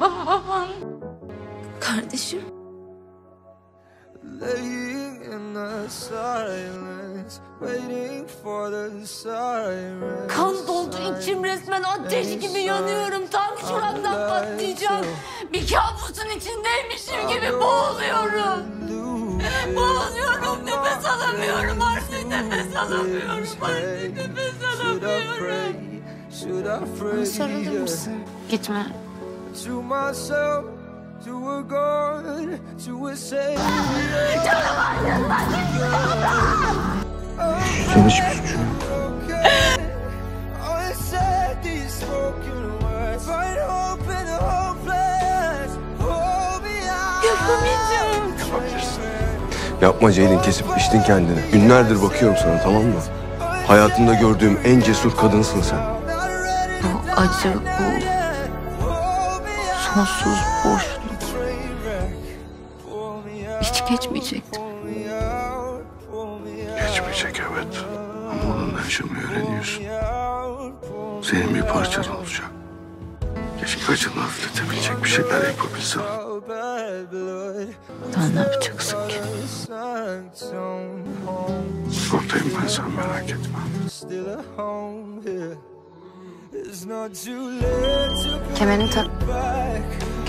baba baban. Kardeşim. Laying in the silence, waiting for the siren. Kan doldu içim resmen ateş gibi yanıyorum. Tam şuramdan patlayacağım. Bir kabusun içindeymişim gibi boğuluyorum. Boğuluyorum nefes alamıyorum artık nefes alamıyorum artık nefes alamıyorum. Sarılır mısın? Gitme. To myself, to a God, to a Savior. Yapamayacağım. Yapabilirsin. Yapma Ceylin kesip biçtin kendini. Günlerdir bakıyorum sana tamam mı? Hayatımda gördüğüm en cesur kadınsın sen. Bu acı, bu sonsuz boşluk hiç geçmeyecekti. Geçmeyecek evet. Ama onunla yaşamayı öğreniyorsun. Senin bir parçan olacak. Keşke acını hafifletebilecek bir şeyler yapabilsem. Daha ne yapacaksın ki? Buradayım ben sen merak etme. Kemerini tak.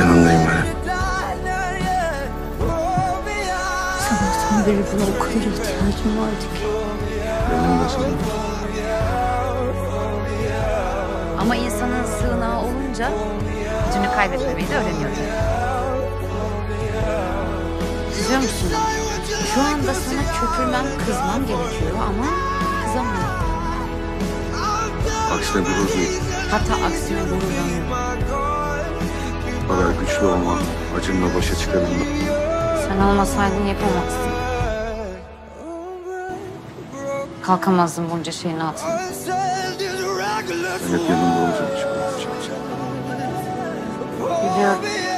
Yanındayım ben. Sabahtan beri buna o kadar ihtiyacım vardı ki. Benim de sana. Ama insanın sığınağı olunca gücünü kaybetmemeyi de öğreniyor. Biliyor musun? Şu anda sana köpürmem, kızmam gerekiyor ama kızamıyorum. Aksine gurur duy. Hatta aksine gururlanıyorum. Kadar güçlü olman, acınla başa çıkabilmen. Sen olmasaydın yapamazdın. Kalkamazdın bunca şeyin altına. Ben hep yanında olacağım. Biliyorum.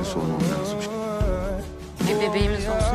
İçin sormam lazım. Bir bebeğimiz olsun